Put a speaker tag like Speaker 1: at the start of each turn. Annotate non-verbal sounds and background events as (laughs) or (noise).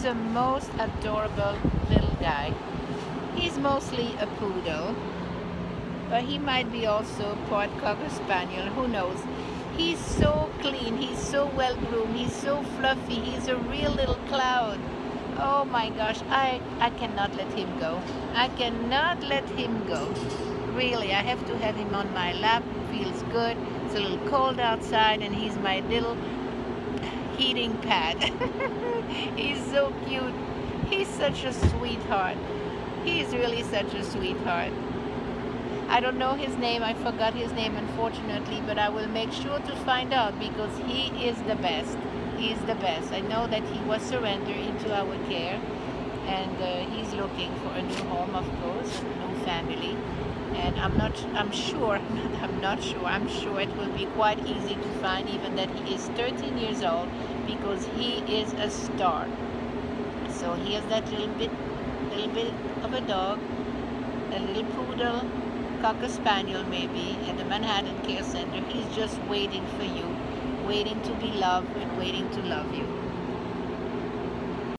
Speaker 1: He's a most adorable little guy. He's mostly a poodle, but he might be also part cocker spaniel, who knows. He's so clean, he's so well groomed, he's so fluffy, he's a real little cloud. Oh my gosh, I, I cannot let him go. I cannot let him go. Really, I have to have him on my lap. Feels good. It's a little cold outside and he's my little heating pad. (laughs) he's so cute. He's such a sweetheart. He's really such a sweetheart. I don't know his name. I forgot his name, unfortunately, but I will make sure to find out because he is the best. He is the best. I know that he was surrendered into our care, and uh, he's looking for a new home, of course. And I'm not. I'm sure. (laughs) I'm not sure. I'm sure it will be quite easy to find, even that he is 13 years old, because he is a star. So he here's that little bit, little bit of a dog, a little poodle Cocker Spaniel maybe at the Manhattan Care Center. He's just waiting for you, waiting to be loved and waiting to love you.